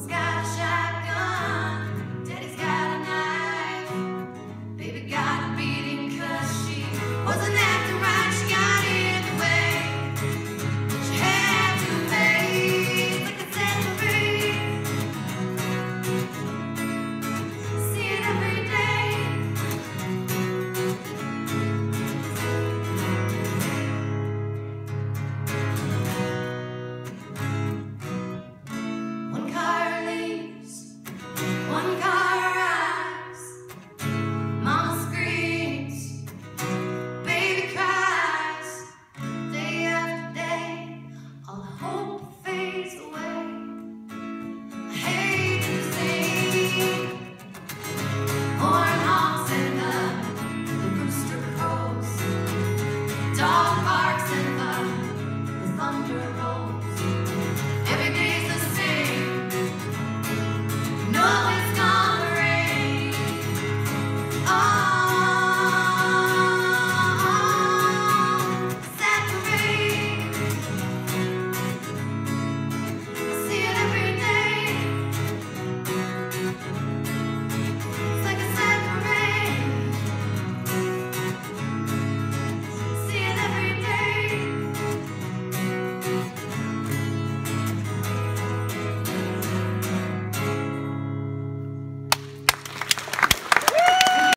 sky.